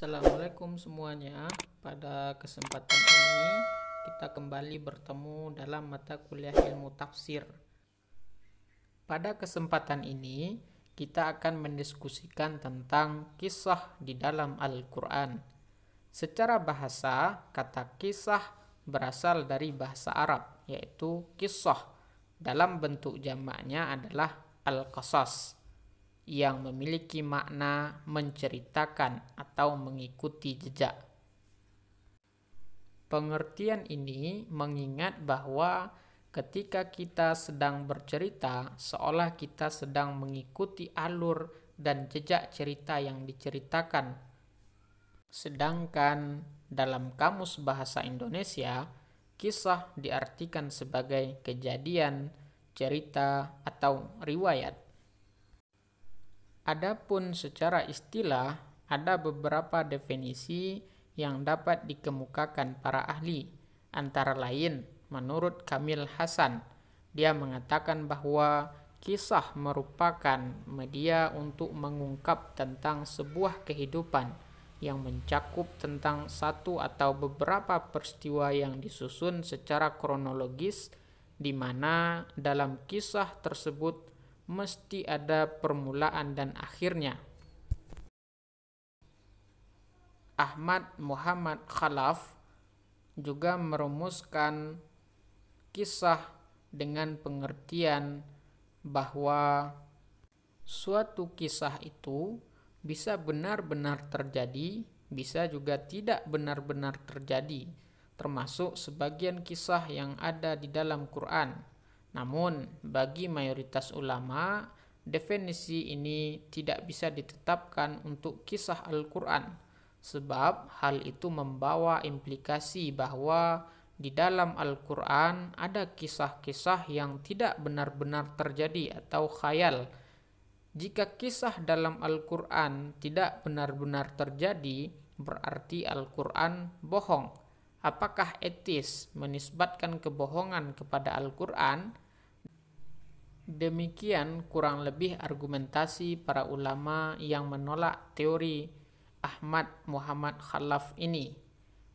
Assalamualaikum semuanya. Pada kesempatan ini kita kembali bertemu dalam mata kuliah ilmu tafsir. Pada kesempatan ini kita akan mendiskusikan tentang kisah di dalam Al-Qur'an. Secara bahasa, kata kisah berasal dari bahasa Arab yaitu kisah. Dalam bentuk jamaknya adalah al-qasas yang memiliki makna menceritakan atau mengikuti jejak. Pengertian ini mengingat bahwa ketika kita sedang bercerita, seolah kita sedang mengikuti alur dan jejak cerita yang diceritakan. Sedangkan dalam Kamus Bahasa Indonesia, kisah diartikan sebagai kejadian, cerita, atau riwayat. Adapun secara istilah, ada beberapa definisi yang dapat dikemukakan para ahli. Antara lain, menurut Kamil Hasan, dia mengatakan bahwa kisah merupakan media untuk mengungkap tentang sebuah kehidupan yang mencakup tentang satu atau beberapa peristiwa yang disusun secara kronologis di mana dalam kisah tersebut mesti ada permulaan dan akhirnya. Ahmad Muhammad Khalaf juga merumuskan kisah dengan pengertian bahwa suatu kisah itu bisa benar-benar terjadi, bisa juga tidak benar-benar terjadi, termasuk sebagian kisah yang ada di dalam Quran namun, bagi mayoritas ulama, definisi ini tidak bisa ditetapkan untuk kisah Al-Quran, sebab hal itu membawa implikasi bahwa di dalam Al-Quran ada kisah-kisah yang tidak benar-benar terjadi atau khayal. Jika kisah dalam Al-Quran tidak benar-benar terjadi, berarti Al-Quran bohong. Apakah etis menisbatkan kebohongan kepada Al-Quran? Demikian kurang lebih argumentasi para ulama yang menolak teori Ahmad Muhammad Khalaf ini.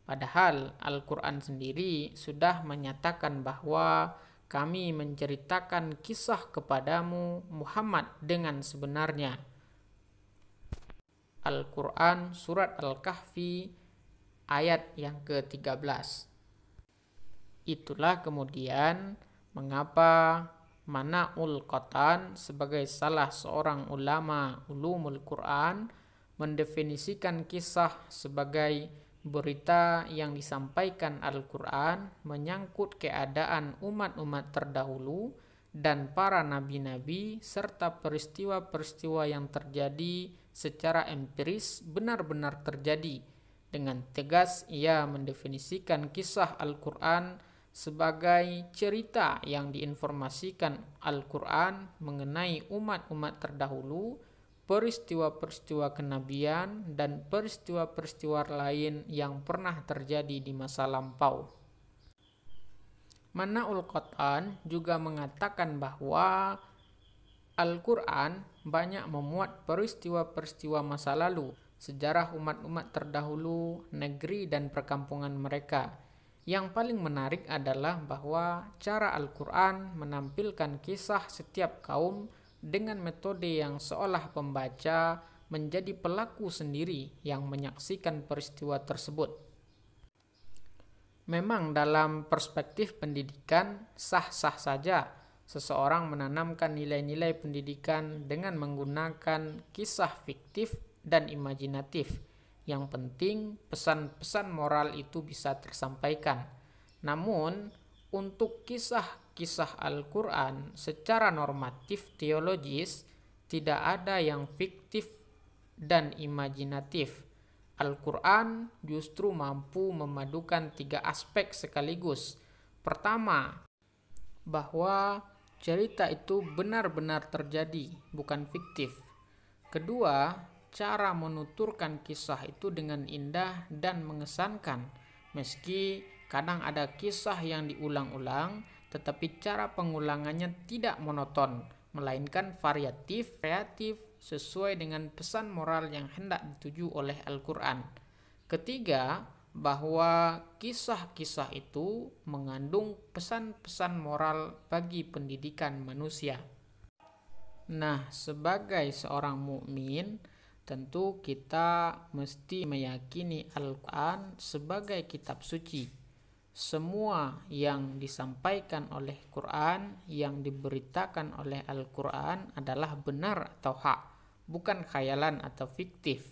Padahal Al-Quran sendiri sudah menyatakan bahwa kami menceritakan kisah kepadamu Muhammad dengan sebenarnya. Al-Quran Surat Al-Kahfi ayat yang ke-13 Itulah kemudian mengapa Mana'ul Qatan sebagai salah seorang ulama ulumul Quran mendefinisikan kisah sebagai berita yang disampaikan Al-Quran menyangkut keadaan umat-umat terdahulu dan para nabi-nabi serta peristiwa-peristiwa yang terjadi secara empiris benar-benar terjadi. Dengan tegas ia mendefinisikan kisah Al-Quran sebagai cerita yang diinformasikan Al-Quran mengenai umat-umat terdahulu, peristiwa-peristiwa kenabian, dan peristiwa-peristiwa lain yang pernah terjadi di masa lampau. Mana'ul Qatan juga mengatakan bahwa Al-Quran banyak memuat peristiwa-peristiwa masa lalu, sejarah umat-umat terdahulu, negeri dan perkampungan mereka, yang paling menarik adalah bahwa cara Al-Quran menampilkan kisah setiap kaum dengan metode yang seolah pembaca menjadi pelaku sendiri yang menyaksikan peristiwa tersebut. Memang dalam perspektif pendidikan sah-sah saja seseorang menanamkan nilai-nilai pendidikan dengan menggunakan kisah fiktif dan imajinatif yang penting pesan-pesan moral itu bisa tersampaikan. Namun, untuk kisah-kisah Al-Quran secara normatif teologis tidak ada yang fiktif dan imajinatif. Al-Quran justru mampu memadukan tiga aspek sekaligus. Pertama, bahwa cerita itu benar-benar terjadi, bukan fiktif. Kedua, cara menuturkan kisah itu dengan indah dan mengesankan. Meski kadang ada kisah yang diulang-ulang, tetapi cara pengulangannya tidak monoton, melainkan variatif, kreatif, sesuai dengan pesan moral yang hendak dituju oleh Al-Quran. Ketiga, bahwa kisah-kisah itu mengandung pesan-pesan moral bagi pendidikan manusia. Nah, sebagai seorang mukmin, tentu kita mesti meyakini Al-Quran sebagai kitab suci semua yang disampaikan oleh Quran, yang diberitakan oleh Al-Quran adalah benar atau hak, bukan khayalan atau fiktif.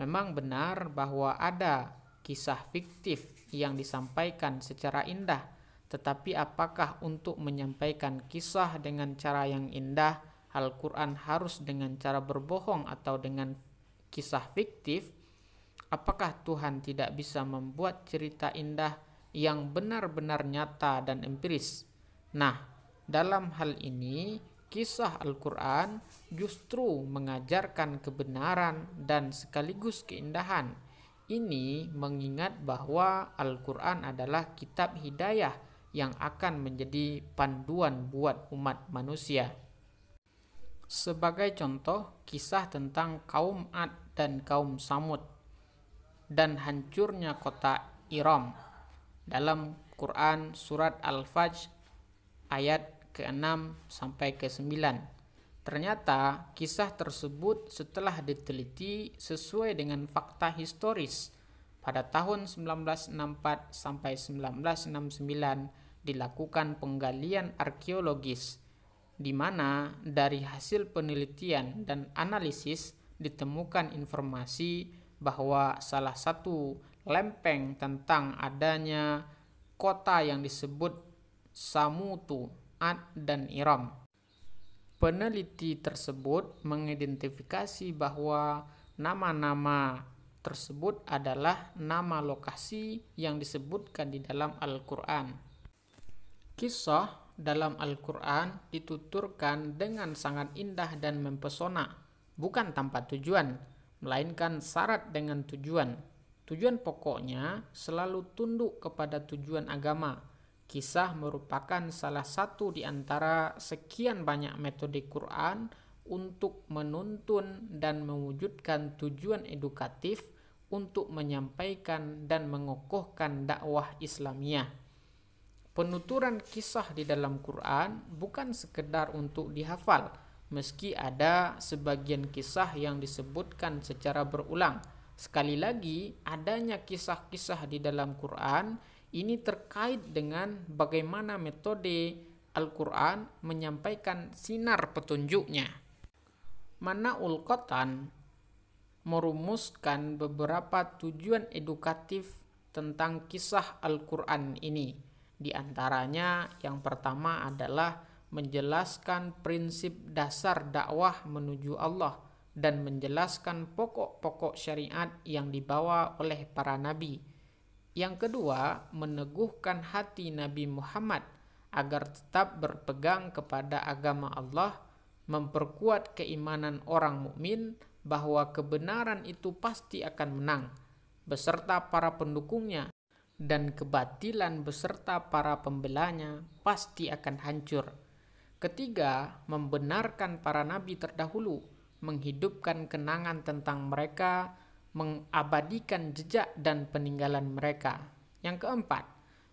Memang benar bahwa ada kisah fiktif yang disampaikan secara indah, tetapi apakah untuk menyampaikan kisah dengan cara yang indah, Al-Quran harus dengan cara berbohong atau dengan kisah fiktif? Apakah Tuhan tidak bisa membuat cerita indah? yang benar-benar nyata dan empiris. Nah, dalam hal ini, kisah Al-Quran justru mengajarkan kebenaran dan sekaligus keindahan. Ini mengingat bahwa Al-Quran adalah kitab hidayah yang akan menjadi panduan buat umat manusia. Sebagai contoh, kisah tentang kaum Ad dan kaum Samud dan hancurnya kota Iram dalam Quran surat Al-Fajr ayat ke-6 sampai ke-9. Ternyata kisah tersebut setelah diteliti sesuai dengan fakta historis pada tahun 1964 sampai 1969 dilakukan penggalian arkeologis di mana dari hasil penelitian dan analisis ditemukan informasi bahwa salah satu lempeng tentang adanya kota yang disebut Samutu, Ad, dan Iram. Peneliti tersebut mengidentifikasi bahwa nama-nama tersebut adalah nama lokasi yang disebutkan di dalam Al-Quran. Kisah dalam Al-Quran dituturkan dengan sangat indah dan mempesona, bukan tanpa tujuan, melainkan syarat dengan tujuan. Tujuan pokoknya selalu tunduk kepada tujuan agama. Kisah merupakan salah satu di antara sekian banyak metode Quran untuk menuntun dan mewujudkan tujuan edukatif untuk menyampaikan dan mengokohkan dakwah Islamiyah. Penuturan kisah di dalam Quran bukan sekedar untuk dihafal, meski ada sebagian kisah yang disebutkan secara berulang Sekali lagi, adanya kisah-kisah di dalam Quran ini terkait dengan bagaimana metode Al-Quran menyampaikan sinar petunjuknya. Manaul Qotan merumuskan beberapa tujuan edukatif tentang kisah Al-Quran ini. Di antaranya yang pertama adalah menjelaskan prinsip dasar dakwah menuju Allah – dan menjelaskan pokok-pokok syariat yang dibawa oleh para nabi. Yang kedua, meneguhkan hati Nabi Muhammad agar tetap berpegang kepada agama Allah, memperkuat keimanan orang mukmin bahwa kebenaran itu pasti akan menang beserta para pendukungnya dan kebatilan beserta para pembelanya pasti akan hancur. Ketiga, membenarkan para nabi terdahulu menghidupkan kenangan tentang mereka, mengabadikan jejak dan peninggalan mereka. Yang keempat,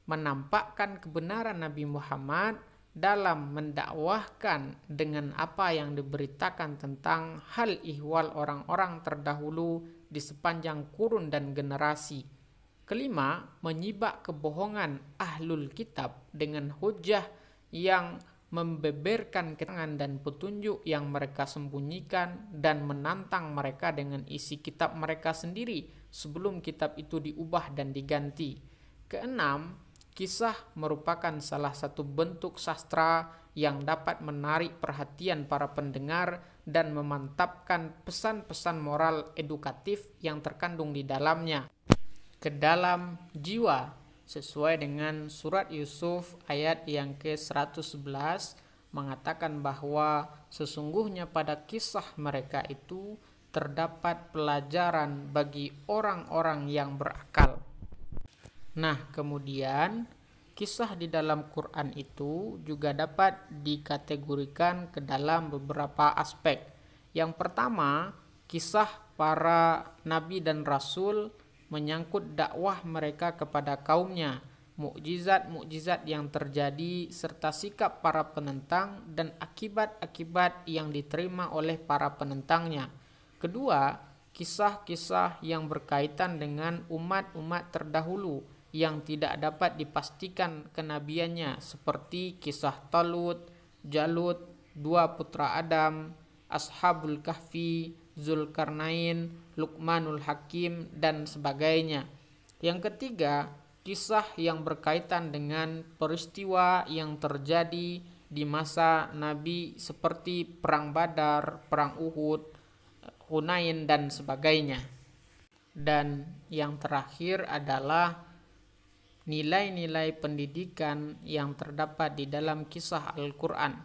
menampakkan kebenaran Nabi Muhammad dalam mendakwahkan dengan apa yang diberitakan tentang hal ihwal orang-orang terdahulu di sepanjang kurun dan generasi. Kelima, menyibak kebohongan ahlul kitab dengan hujah yang membeberkan keterangan dan petunjuk yang mereka sembunyikan dan menantang mereka dengan isi kitab mereka sendiri sebelum kitab itu diubah dan diganti. Keenam, kisah merupakan salah satu bentuk sastra yang dapat menarik perhatian para pendengar dan memantapkan pesan-pesan moral edukatif yang terkandung di dalamnya ke dalam jiwa sesuai dengan surat Yusuf ayat yang ke-111 mengatakan bahwa sesungguhnya pada kisah mereka itu terdapat pelajaran bagi orang-orang yang berakal. Nah, kemudian kisah di dalam Quran itu juga dapat dikategorikan ke dalam beberapa aspek. Yang pertama, kisah para nabi dan rasul menyangkut dakwah mereka kepada kaumnya, mukjizat-mukjizat yang terjadi serta sikap para penentang dan akibat-akibat yang diterima oleh para penentangnya. Kedua, kisah-kisah yang berkaitan dengan umat-umat terdahulu yang tidak dapat dipastikan kenabiannya seperti kisah Talut, Jalut, dua putra Adam, Ashabul Kahfi, Zulkarnain, Luqmanul Hakim, dan sebagainya. Yang ketiga, kisah yang berkaitan dengan peristiwa yang terjadi di masa Nabi seperti Perang Badar, Perang Uhud, Hunain dan sebagainya. Dan yang terakhir adalah nilai-nilai pendidikan yang terdapat di dalam kisah Al-Quran.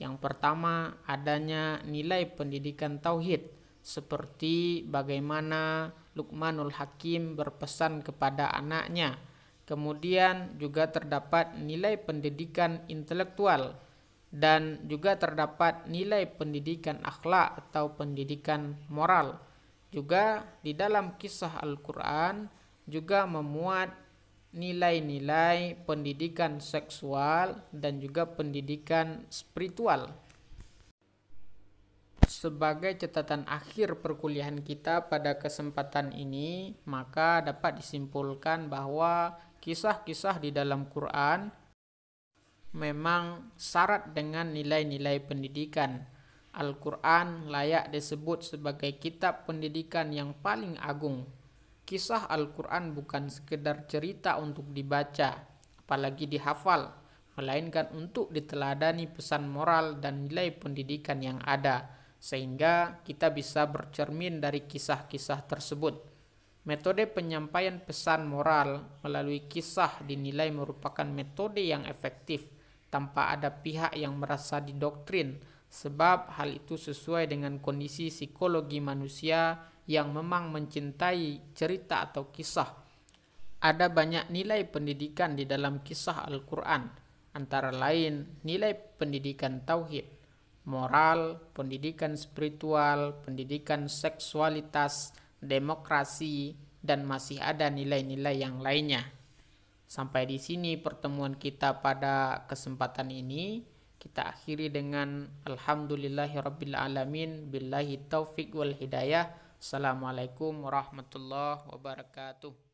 Yang pertama adanya nilai pendidikan tauhid seperti bagaimana Luqmanul Hakim berpesan kepada anaknya. Kemudian juga terdapat nilai pendidikan intelektual dan juga terdapat nilai pendidikan akhlak atau pendidikan moral. Juga di dalam kisah Al-Quran juga memuat nilai-nilai pendidikan seksual dan juga pendidikan spiritual. Sebagai catatan akhir perkuliahan kita pada kesempatan ini, maka dapat disimpulkan bahwa kisah-kisah di dalam Quran memang syarat dengan nilai-nilai pendidikan. Al-Quran layak disebut sebagai kitab pendidikan yang paling agung. Kisah Al-Quran bukan sekedar cerita untuk dibaca, apalagi dihafal, melainkan untuk diteladani pesan moral dan nilai pendidikan yang ada, sehingga kita bisa bercermin dari kisah-kisah tersebut. Metode penyampaian pesan moral melalui kisah dinilai merupakan metode yang efektif tanpa ada pihak yang merasa didoktrin sebab hal itu sesuai dengan kondisi psikologi manusia yang memang mencintai cerita atau kisah. Ada banyak nilai pendidikan di dalam kisah Al-Quran, antara lain nilai pendidikan tauhid, moral, pendidikan spiritual, pendidikan seksualitas, demokrasi, dan masih ada nilai-nilai yang lainnya. Sampai di sini pertemuan kita pada kesempatan ini. Kita akhiri dengan Alhamdulillahirabbil alamin billahi taufik wal hidayah. Assalamualaikum warahmatullahi wabarakatuh.